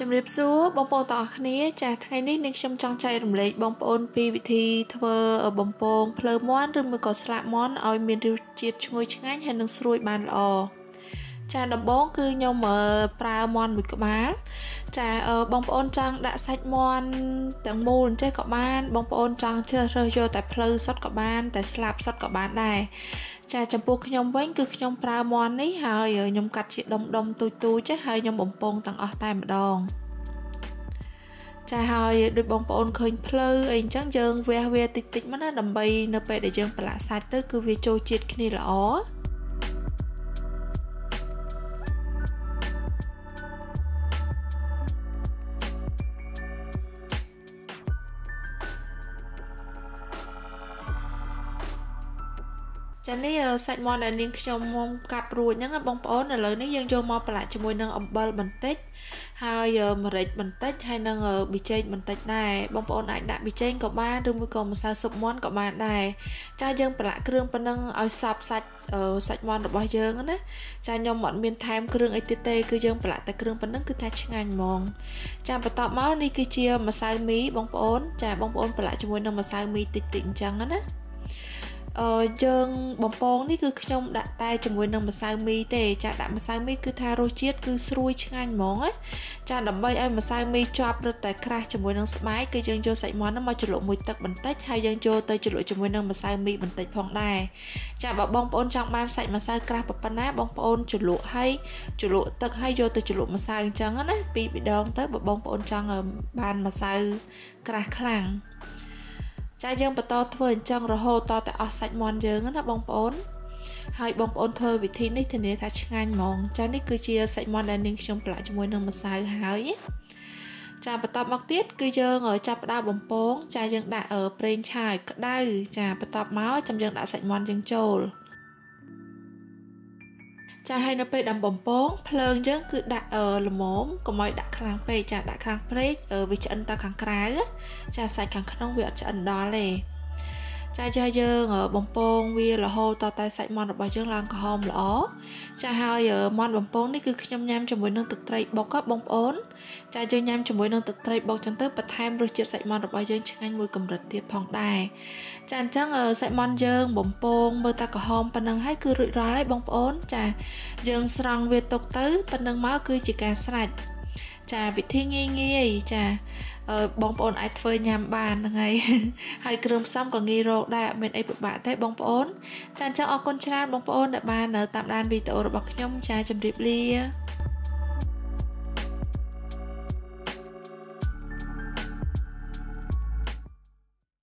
ជំរាបសួរបងប្អូនទាំងអស់គ្នាចាថ្ងៃនេះនាងខ្ញុំចង់ចែករំលែកបងប្អូនពីវិធីធ្វើបំពងភ្លៅមាន់ឬមួយក៏ស្លាកមាន់ឲ្យមានរសជាតិឈ្ងុយឆ្ងាញ់ហើយនឹងស្រួយបានល្អចាដំបូងគឺខ្ញុំប្រើមាន់មួយក្បាលចាបងប្អូនចង់ដាក់សាច់មាន់ទាំងមូលអញ្ចេះក៏បាន បងប្អូនចង់ជ្រើសរើសយកតែភ្លៅសុទ្ធក៏បានតែស្លាបសុទ្ធក៏បានដែរ ចាចំពោះខ្ញុំវិញគឺខ្ញុំប្រើមាន់នេះហើយខ្ញុំកាត់ជាដុំដុំទូចទូចចាហើយខ្ញុំបំពងទាំងអស់តែម្ដងចាហើយដូចបងប្អូនឃើញភ្លៅអីអញ្ចឹងយើងវះវាតិចតិចមកណាដើម្បីនៅពេលដែលយើងប្រឡាក់សាច់ទៅគឺវាចូលជាតិគ្នាល្អ ចានេះសាច់មាន់ដែលនាងខ្ញុំកាប់រួចហ្នឹងបងប្អូនឥឡូវនេះយើងយកមកប្រឡាក់ជាមួយនឹងអំបិលបន្តិចហើយម្រេចបន្តិចហើយនឹងប៊ីចេងបន្តិចដែរបងប្អូនអាចដាក់ប៊ីចេងក៏បានឬមួយក៏ម្សៅស៊ុបមាន់ក៏បានដែរចាយើងប្រឡាក់គ្រឿងប៉ុណ្ណឹងឲ្យសពសាច់សាច់មាន់របស់យើងណាចាខ្ញុំអត់មានថែមគ្រឿងអីទៀតទេគឺយើងប្រឡាក់តែគ្រឿងប៉ុណ្ណឹងគឺថាឆ្ងាញ់ហ្មងចាបន្ទាប់មកនេះគឺជាម្សៅមីបងប្អូនចាបងប្អូនប្រឡាក់ជាមួយនឹងម្សៅមីតិចតិចអញ្ចឹងណា អឺយើងបំពងនេះគឺខ្ញុំដាក់តែជាមួយនឹងម្សៅមីទេចាដាក់ម្សៅមីគឺថារសជាតិគឺស្រួយឆ្ងាញ់ហ្មងណាចាដើម្បីឲ្យម្សៅមីជាប់រឹតតែក្រាស់ជាមួយនឹងស្បែកគឺយើងយកសាច់មាន់ហ្នឹងមកជ្រលក់មួយទឹកបន្តិចហើយយើងចូលទៅជ្រលក់ជាមួយនឹងម្សៅមីបន្តិចផងដែរចាបើបងប្អូនចង់បានសាច់ម្សៅក្រាស់ប៉ុណ្ណាបងប្អូនជ្រលក់ហើយជ្រលក់ទឹកហើយយកទៅជ្រលក់ម្សៅអញ្ចឹងណាពីរដងទៅបើបងប្អូនចង់បានម្សៅក្រាស់ខ្លាំង ចាយើងបន្តធ្វើអញ្ចឹងរហូតតតែអស់សាច់មាន់យើងណាបងប្អូនហើយបងប្អូនធ្វើវិធីនេះធានាថាឆ្ងាញ់ហ្មងចានេះគឺជាសាច់មាន់ដែលនាងខ្ញុំប្រឡាក់ជាមួយនឹងម្សៅហើយចាបន្តមកទៀតគឺយើងចាប់ផ្ដើមបំពងចាយើងដាក់ប្រេងឆាយក្តៅចាបន្តមកចាំយើងដាក់សាច់មាន់យើងចូល ចាហើយនៅពេលដាំបំពងភ្លើងយើងគឺដាក់ល្មមកុំឲ្យដាក់ខ្លាំងពេកចាដាក់ខ្លាំងពេកវាឆ្អិនទៅខាងក្រៅចាសាច់ខាងក្នុងវាអត់ឆ្អិនដល់ទេ ចាចាយើងបំពងវារហូតតតែសាច់មាន់របស់យើងឡើងក្រហមល្អចាហើយមាន់បំពងនេះគឺខ្ញុំញ៉ាំជាមួយនឹងទឹកត្រីបុកបងប្អូនចាយើងញ៉ាំជាមួយនឹងទឹកត្រីបុកចឹងទៅបន្ថែមរសជាតិសាច់មាន់របស់យើងឆ្ងាញ់មួយកម្រិតទៀតផងដែរចាអញ្ចឹងសាច់មាន់យើងបំពងមើលតែក្រហមប៉ុណ្ណឹងហើយគឺរួចរាល់ហើយបងប្អូនចាយើងស្រង់វាទុកទៅប៉ុណ្ណឹងមកគឺជាការស្រេច ចាវិធីងាយងាយចាបងប្អូនអាចធ្វើញ៉ាំបានហ្នឹងហើយហើយគ្រឿងផ្សំក៏ងាយរកដែរអត់មានអីពិបាកទេបងប្អូន ចាអញ្ចឹងអរគុណច្រើនបងប្អូនដែលបានតាមដានវីដេអូរបស់ខ្ញុំចាជម្រាបលា